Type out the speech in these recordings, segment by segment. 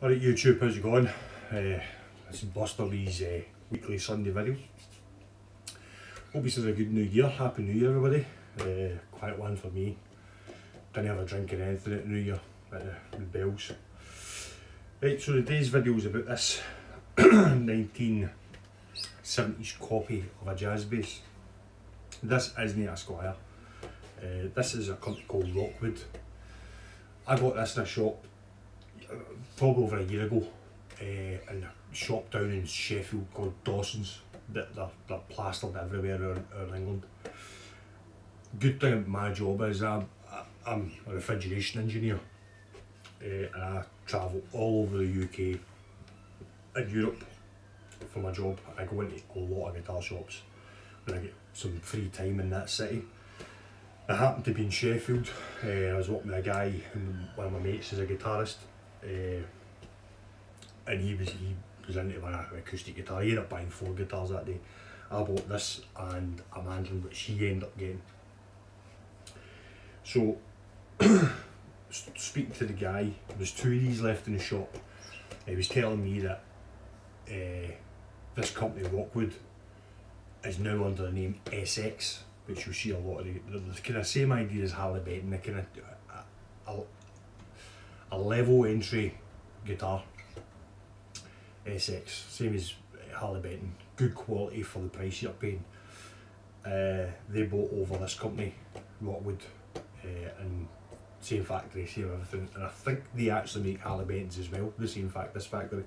Alright YouTube, how's it going? Uh, this is Buster Lee's uh, weekly Sunday video. Hope you had a good new year, happy new year everybody. Uh, quiet one for me. Didn't have a drink or anything at new year, at the, bells. Right, so today's video is about this 1970s copy of a jazz bass. This isn't a Squier. Uh, this is a company called Rockwood. I got this in a shop probably over a year ago uh, in a shop down in Sheffield called Dawson's that they're, they're plastered everywhere around, around England. Good thing about my job is I'm, I'm a refrigeration engineer uh, and I travel all over the UK and Europe for my job. I go into a lot of guitar shops when I get some free time in that city. I happened to be in Sheffield. Uh, I was working with a guy, one of my mates is a guitarist, uh, and he was he was into an acoustic guitar. He ended up buying four guitars that day. I bought this and a mandolin, which he ended up getting. So, speaking to the guy, there's two of these left in the shop. He was telling me that uh, this company, Rockwood, is now under the name SX, which you'll see a lot of the, the, the kind of same idea as Harley Benton, the kind of a, a, level entry guitar. SX, same as Harley Benton, good quality for the price you're paying. Uh, they bought over this company, Rockwood, uh, and same factory, same everything, and I think they actually make Harley Bentons as well, the same fact, this factory.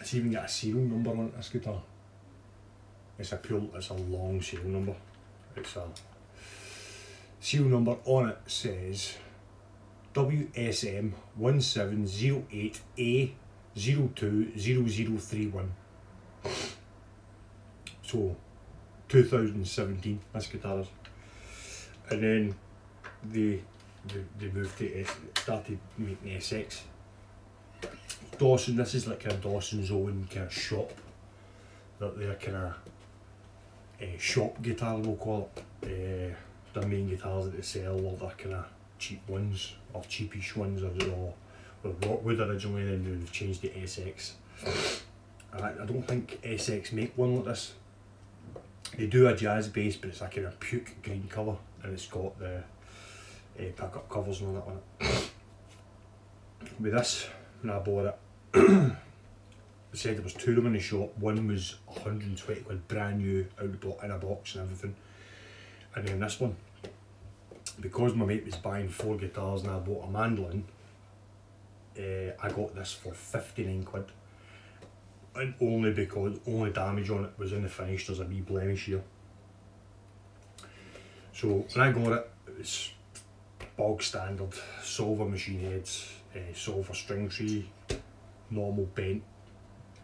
It's even got a serial number on this guitar. It's a pure, it's a long serial number. It's a serial number on it says WSM 1708A020031. So 2017 this guitar is. And then they, they, they moved to started making SX. Dawson, this is like a Dawson's own kind of shop. That they're kind of uh, shop guitar we'll call it. Uh, the main guitars that they sell all that kind of cheap ones or cheapish ones or all well, Rockwood originally and then they've changed to SX. I, I don't think SX make one like this. They do a jazz bass but it's like in a puke green colour and it's got the uh, pickup covers and all that on it. With this, when I bought it, they said there was two of them in the shop. One was 120 quid brand new out the box in a box and everything. And then this one because my mate was buying four guitars and I bought a mandolin, uh, I got this for 59 quid. And only because, only damage on it was in the finish, there's a wee blemish here. So when I got it, it was bog standard, silver machine heads, uh, silver string tree, normal bent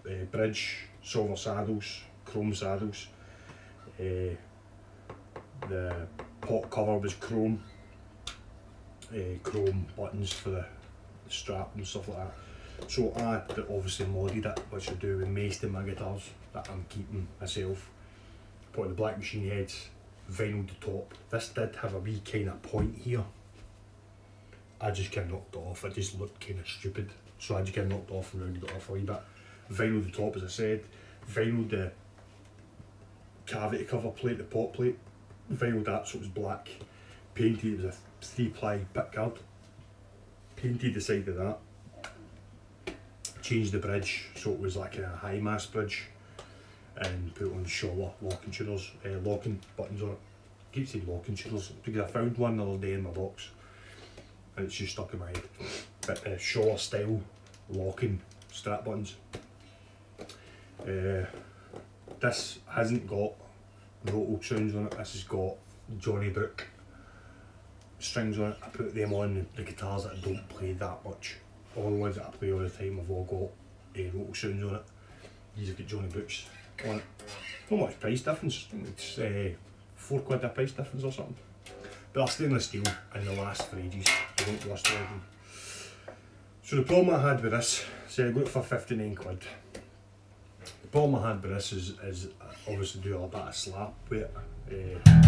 uh, bridge, silver saddles, chrome saddles. Uh, the pot cover was chrome, uh, chrome buttons for the, strap and stuff like that. So I obviously modded it, which I do with most of my guitars that I'm keeping myself. Put the black machine heads, vinyl the top. This did have a wee kind of point here. I just kind of knocked it off, it just looked kind of stupid. So I just kind of knocked it off and rounded it off a wee bit. Vinyl the top as I said, vinyl the cavity cover plate, the pot plate, vinyl that so it was black, painted, it was a three ply pickguard, painted the side of that, changed the bridge so it was like a high mass bridge and put on Schaller locking tuners, uh, locking buttons on it. I keep saying locking tuners because I found one the other day in my box and it's just stuck in my head. But uh, Schaller style locking strap buttons. Uh, this hasn't got Rotosounds on it. This has got Johnny Brook strings on it. I put them on the guitars that I don't play that much. All the ones that I play all the time have all got uh, Rotosounds on it. These have got Johnny Brooks on it. Not much price difference. It's uh, four quid a price difference or something. But they're stainless steel and they last for ages. They don't rust anything. So the problem I had with this, say I got it for 59 quid. The problem I had with this is, is obviously do a bit of slap with it. Uh,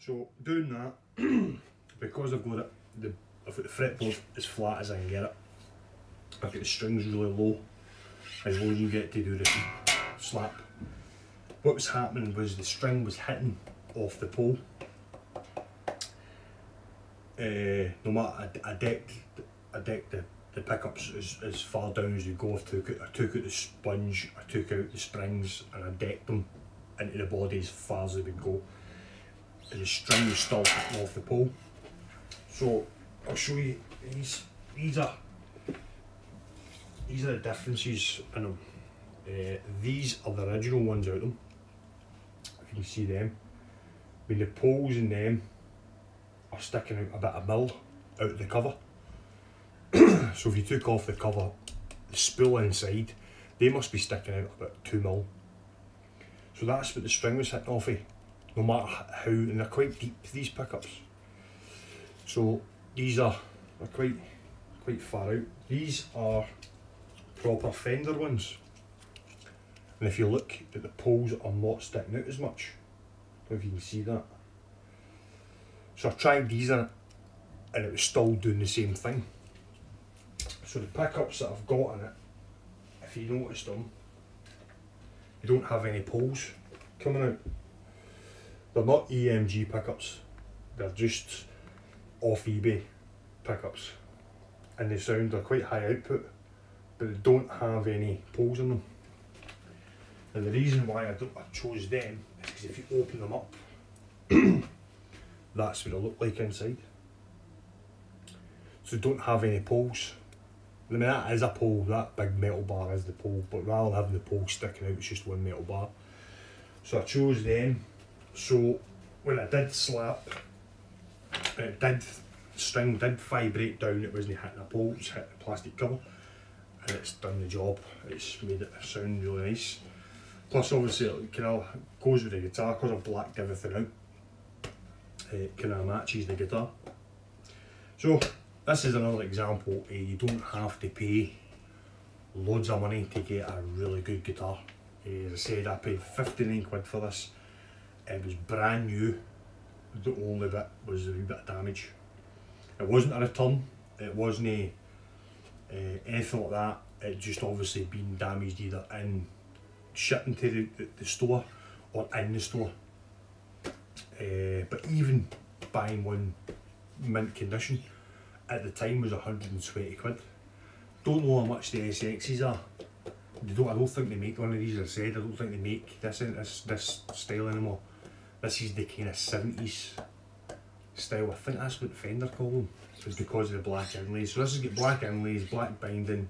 So doing that, because I've got it, the, I've got the fretboard as flat as I can get it. I've got the strings really low, as low as you get to do the slap. What was happening was the string was hitting off the pole. Uh, no matter, I, I decked, I decked the, the pickups as, as far down as you go. I took, it, I took out the sponge, I took out the springs and I decked them into the body as far as they would go and the string was still hitting off the pole. So I'll show you these. These are these are the differences in them. Uh, these are the original ones out of them. If you can see them. I mean the poles in them are sticking out a bit of mill out of the cover. so if you took off the cover, the spool inside, they must be sticking out about two mil. So that's what the string was hitting off of no matter how, and they're quite deep, these pickups. So these are, are quite, quite far out. These are proper fender ones. And if you look at the poles are not sticking out as much. if you can see that. So I tried these and it was still doing the same thing. So the pickups that I've got in it, if you noticed them, you don't have any poles coming out. They're not EMG pickups, they're just off eBay pickups. And they sound, they're quite high output, but they don't have any poles in them. And the reason why I, I chose them is because if you open them up, that's what it looked like inside. So don't have any poles. I mean that is a pole, that big metal bar is the pole, but rather than having the pole sticking out, it's just one metal bar. So I chose them so when I did slap, it did string did vibrate down. It wasn't hitting a pole. It's hit the plastic cover, and it's done the job. It's made it sound really nice. Plus, obviously, it kind of goes with the guitar because I've blacked everything out. It kind of matches the guitar. So this is another example. Uh, you don't have to pay loads of money to get a really good guitar. Uh, as I said, I paid 59 quid for this. It was brand new. The only bit was a wee bit of damage. It wasn't a return. It wasn't uh, anything like that. It just obviously been damaged either in shipping to the, the store or in the store. Uh, but even buying one mint condition at the time was 120 quid. Don't know how much the SXs are. They don't, I don't think they make one of these, as I said, I don't think they make this, this, this style anymore. This is the kind of 70s style. I think that's what Fender call them. It's because of the black inlays. So this has got black inlays, black binding.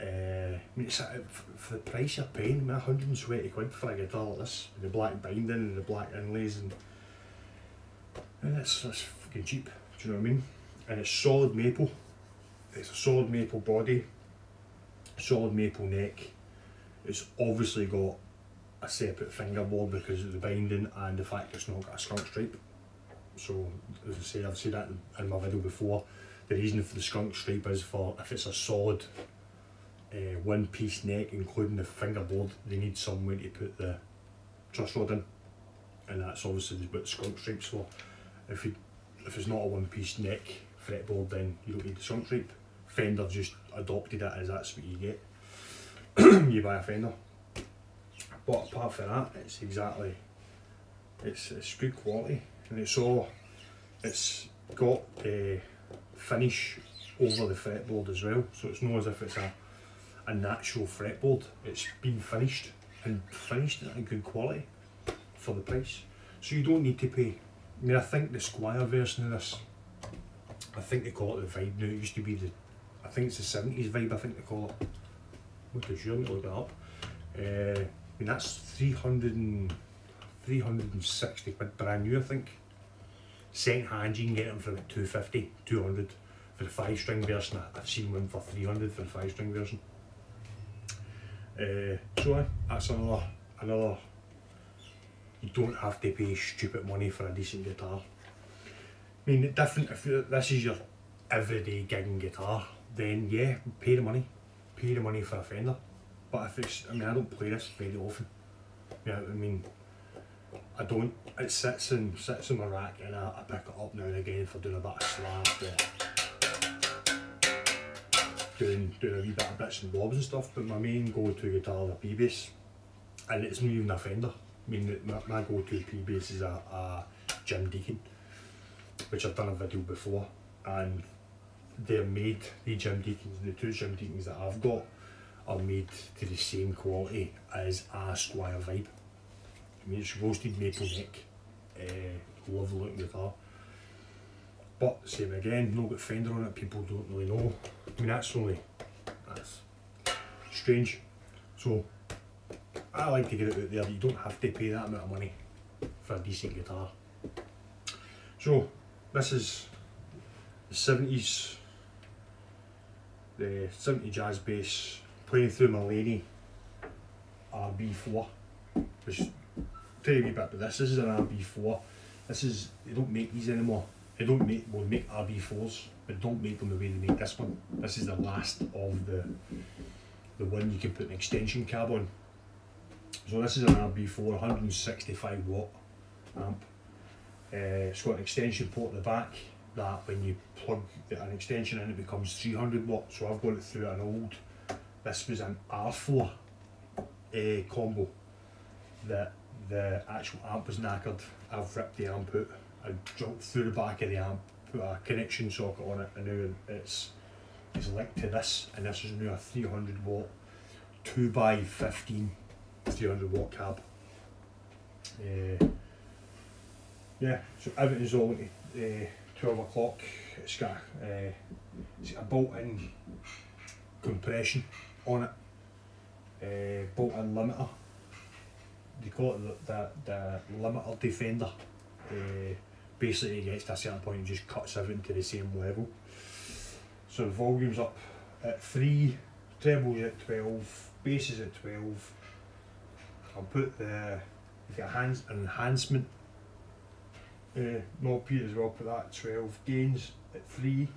Uh, I mean, it's, uh, for the price you're paying, I mean, 120 quid for a guitar like this, the black binding and the black inlays, and, and that's, that's fucking cheap. Do you know what I mean? And it's solid maple. It's a solid maple body, solid maple neck. It's obviously got a separate fingerboard because of the binding and the fact it's not got a skunk stripe. So as I say, I've said that in my video before, the reason for the skunk stripe is for if it's a solid uh, one piece neck including the fingerboard, they need somewhere to put the truss rod in and that's obviously what skunk stripes for. If you if it's not a one piece neck fretboard then you don't need the skunk stripe. Fender just adopted it as that's what you get. you buy a Fender. But apart from that, it's exactly, it's, it's good quality and it's all, it's got a finish over the fretboard as well. So it's not as if it's a, a natural fretboard. It's been finished and finished in good quality for the price. So you don't need to pay. I mean, I think the Squier version of this, I think they call it the Vibe now. It used to be the, I think it's the 70s Vibe, I think they call it. I'm not too sure, I'm look up. Uh, I mean, that's 300 and, 360 quid brand new, I think. Second hand, you can get them for about 250, 200 for the five string version. I've seen one for 300 for the five string version. Uh, so that's another, another, you don't have to pay stupid money for a decent guitar. I mean, different, if this is your everyday gigging guitar, then yeah, pay the money. Pay the money for a Fender. But if it's, I mean, I don't play this very often. Yeah, I mean, I don't. It sits in sits in my rack and I, I pick it up now and again for doing a bit of slap doing doing a wee bit of bits and bobs and stuff. But my main go-to guitar is a P bass, and it's not even a Fender. I mean, my, my go-to P bass is a, a Jim Deacon, which I've done a video before, and they're made the Jim Deacons, the two Jim Deacons that I've got are made to the same quality as a Squier Vibe. I mean, it's roasted maple neck, uh, lovely looking guitar. But same again, no got fender on it, people don't really know. I mean, that's only, that's strange. So, I like to get it out there, you don't have to pay that amount of money for a decent guitar. So, this is the 70s, the 70 jazz bass playing through my Laney RB4, which tell you a bit about this. This is an RB4. This is they don't make these anymore. They don't make well make RB4s, but don't make them the way they make this one. This is the last of the the one you can put an extension cab on. So this is an RB4, 165 watt amp. Uh, it's got an extension port at the back that when you plug an extension in it becomes 300 watt. So I've got it through an old, this was an R4 uh, combo that the actual amp was knackered. I've ripped the amp out, I jumped through the back of the amp, put a connection socket on it and now it's it's linked to this and this is now a 300 watt 2 by 15 300 watt cab. Uh, yeah, so everything's all uh, 12 o'clock. It's got, uh, a bolt-in compression on it, uh, built-in limiter they call it the, the, the limiter defender. Uh, basically it gets to a certain point and just cuts everything to the same level. So the volume's up at 3, trebles at 12, basses at 12. I'll put the, you've got an enhancement uh, knob here as well, put that at 12, gains at 3,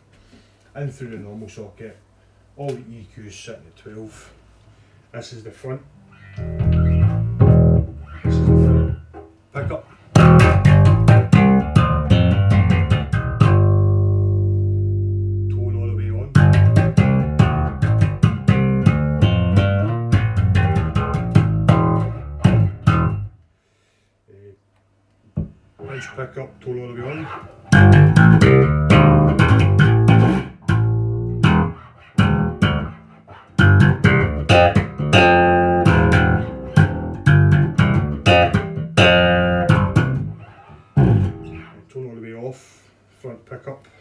and through the normal socket. All the EQs sitting at 12. This is the front. Back up. Tone front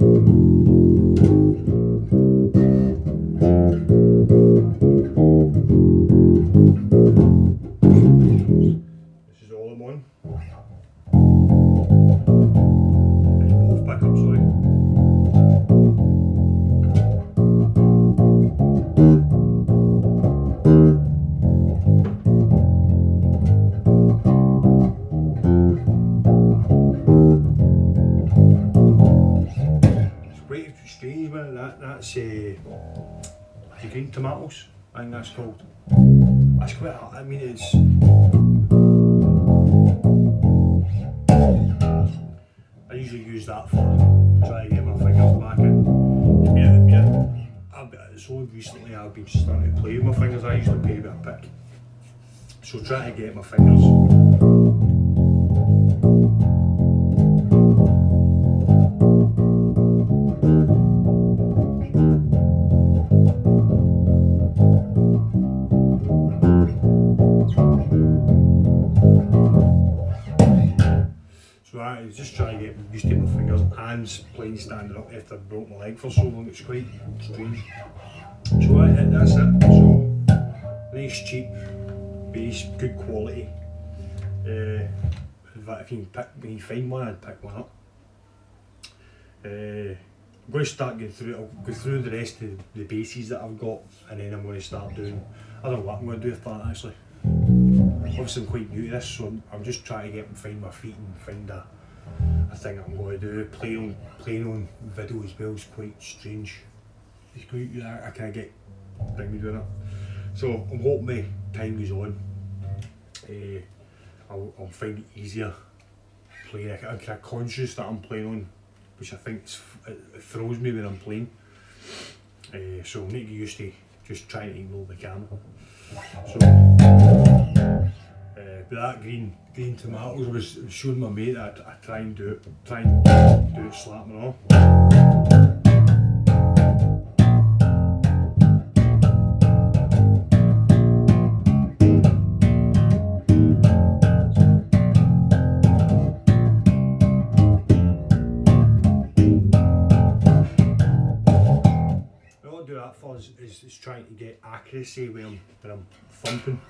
that's called. That's I mean it's... I usually use that for trying to get my fingers back in. Yeah, yeah. I've, only recently I've been starting to play with my fingers, I usually play with a pick. So try to get my fingers trying to get used to my fingers and playing standing up after I broke my leg for so long, it's quite strange. So that's it, so nice cheap bass, good quality. Uh, if you can pick, when you find one, I'd pick one up. Uh, I'm going to start going through. I'll go through the rest of the basses that I've got, and then I'm going to start doing. I don't know what I'm going to do with that actually. Obviously, I'm quite new to this, so I'm, just trying to get find my feet and find a, a thing I'm going to do. Playing on playing on video as well is quite strange. It's quite, I, I can't get bring me doing it. So I'm hoping my time goes on. Uh, I'll, I'll find it easier playing. I, I'm kind of conscious that I'm playing on, which I think it throws me when I'm playing. Uh, so I'm used to just trying to ignore the camera. So, black, but green green tomatoes, I was showing my mate that I, I try and do it, try and do it slapping off. Is, is, is trying to get accuracy when I'm, when I'm thumping.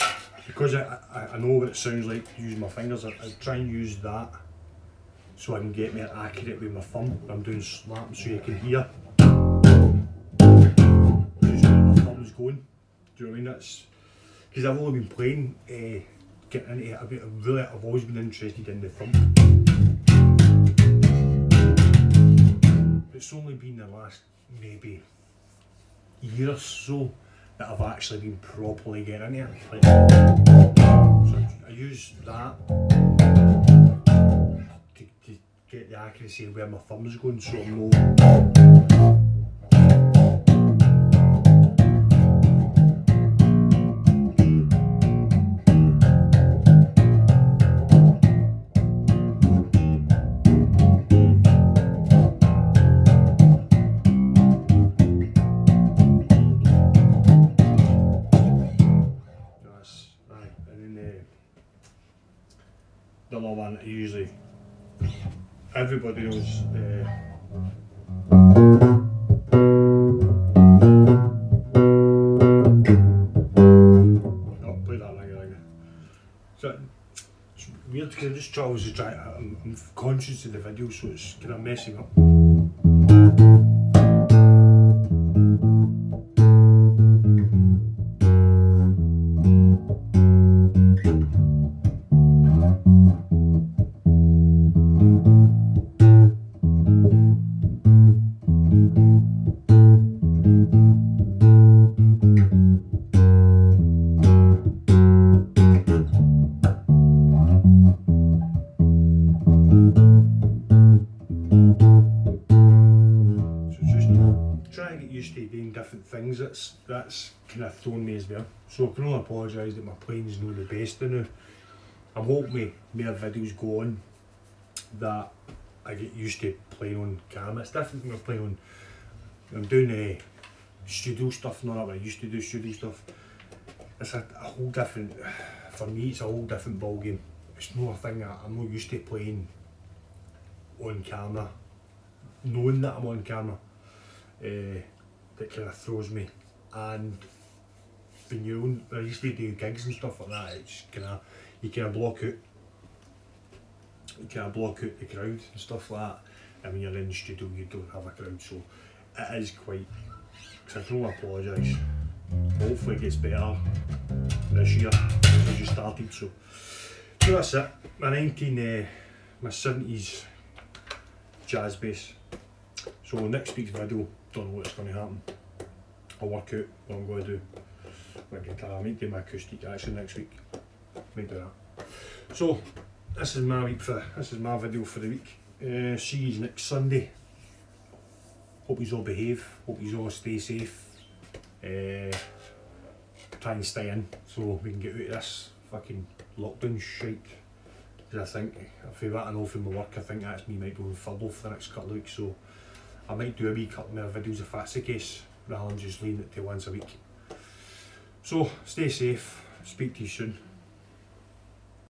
Because I, I, I know what it sounds like using my fingers, I, I try and use that so I can get more accurate with my thumb I'm doing slaps so you can hear just where my thumb's going. Do you know what I mean? That's because I've only been playing, uh, getting into it a bit. Really, I've always been interested in the thump. It's only been the last maybe year or so that I've actually been properly getting into it. Like, so I use that to, to get the accuracy of where my thumb's going so I'm not usually everybody knows. Uh, weird because I'm just trying to try. I'm, I'm conscious of the video, so it's kind of messing up. That's kind of thrown me as well. So I can only apologise that my playing's not the best now. I'm hoping my more videos go on that I get used to playing on camera. It's different when I'm playing on I'm doing the uh, studio stuff now that I used to do studio stuff. It's a, a whole different for me it's a whole different ball game. It's not a thing that I'm not used to playing on camera. Knowing that I'm on camera. Uh, that kind of throws me and when you I used to do gigs and stuff like that it's kind of you kind of block out you kind of block out the crowd and stuff like that. And when you're in the studio you don't have a crowd so it is quite because I can only apologise. Hopefully it gets better this year as you started so. So that's it. My 19 uh, my 70s jazz bass. So next week's video don't know what's going to happen I'll work out what I'm going to do. I might do my acoustic actually next week. Might do that. So this is my week for this is my video for the week. Uh, see you next Sunday. Hope you all behave. Hope you all stay safe. Uh, try and stay in so we can get out of this fucking lockdown. Because I think, if what I know from my work, I think that's me might go on furlough for the next couple of weeks. So I might do a wee couple more videos if that's the case rather than just leaving it to once a week. So stay safe, speak to you soon.